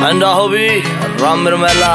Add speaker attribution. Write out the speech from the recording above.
Speaker 1: मंदा हो भी राम मेला